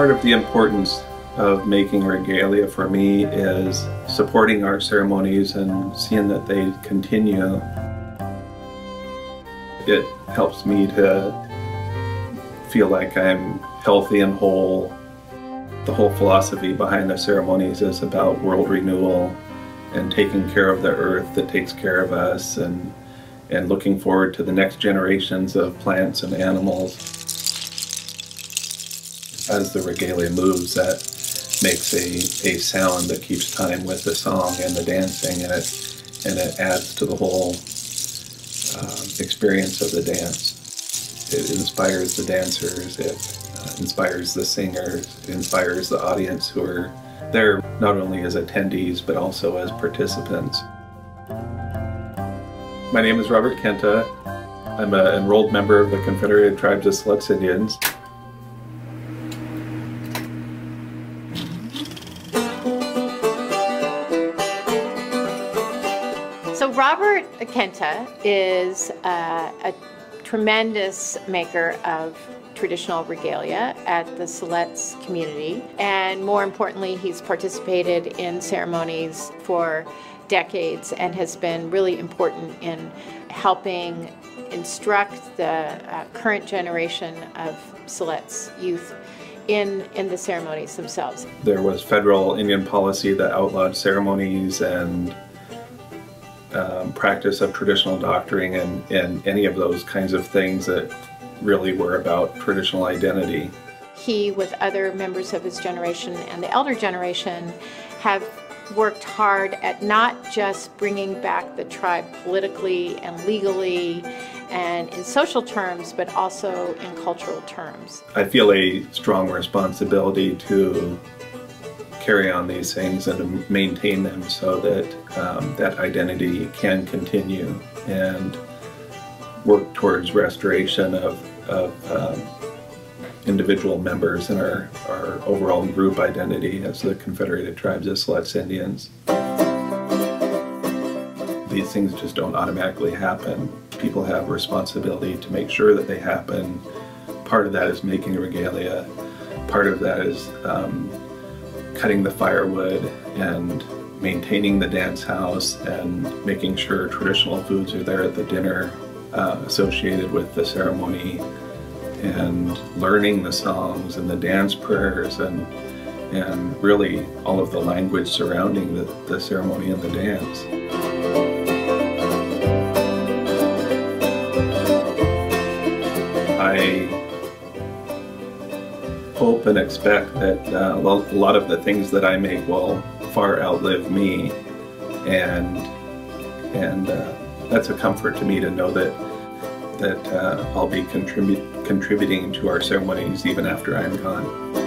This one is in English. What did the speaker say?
Part of the importance of making regalia for me is supporting our ceremonies and seeing that they continue. It helps me to feel like I'm healthy and whole. The whole philosophy behind the ceremonies is about world renewal and taking care of the earth that takes care of us and and looking forward to the next generations of plants and animals. As the regalia moves, that makes a, a sound that keeps time with the song and the dancing, and it, and it adds to the whole um, experience of the dance. It inspires the dancers, it uh, inspires the singers, it inspires the audience who are there not only as attendees but also as participants. My name is Robert Kentta. I'm an enrolled member of the Confederated Tribes of Siletz Indians. Robert Kentta is uh, a tremendous maker of traditional regalia at the Siletz community. And more importantly, he's participated in ceremonies for decades and has been really important in helping instruct the uh, current generation of Siletz youth in, in the ceremonies themselves. There was federal Indian policy that outlawed ceremonies and um, practice of traditional doctoring and, and any of those kinds of things that really were about traditional identity. He, with other members of his generation and the elder generation, have worked hard at not just bringing back the tribe politically and legally and in social terms, but also in cultural terms. I feel a strong responsibility to carry on these things and to maintain them so that um, that identity can continue and work towards restoration of, of um, individual members in our, our overall group identity as the Confederated Tribes of Siletz Indians. These things just don't automatically happen. People have responsibility to make sure that they happen. Part of that is making regalia. Part of that is um, cutting the firewood and maintaining the dance house and making sure traditional foods are there at the dinner uh, associated with the ceremony and learning the songs and the dance prayers and and really all of the language surrounding the, the ceremony and the dance. Hope and expect that uh, a lot of the things that I make will far outlive me and and uh, that's a comfort to me to know that that uh, I'll be contribu- contributing to our ceremonies even after I'm gone.